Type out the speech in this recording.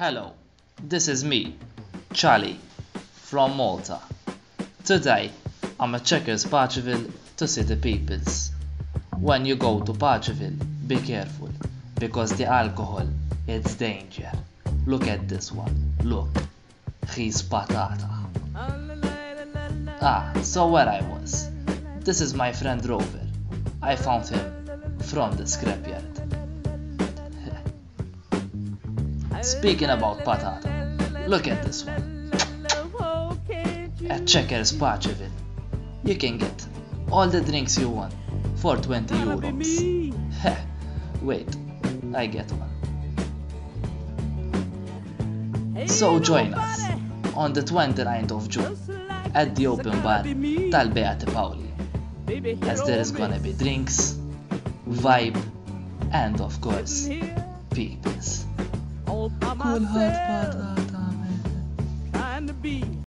Hello, this is me, Charlie, from Malta. Today, I'm at Chequers Paceville to see the peoples. When you go to Paceville, be careful, because the alcohol, it's danger. Look at this one, look, he's patata. Ah, so where I was. This is my friend Rover. I found him from the scrapyard. Speaking about patata, look at this one. At Chequers Paceville, you can get all the drinks you want for 20 euros. Wait, I get one. So join us on the 29th of June at the open bar tal Bejati Pawli as there is gonna be drinks, vibe, and of course, peoples. Kulħadd patata.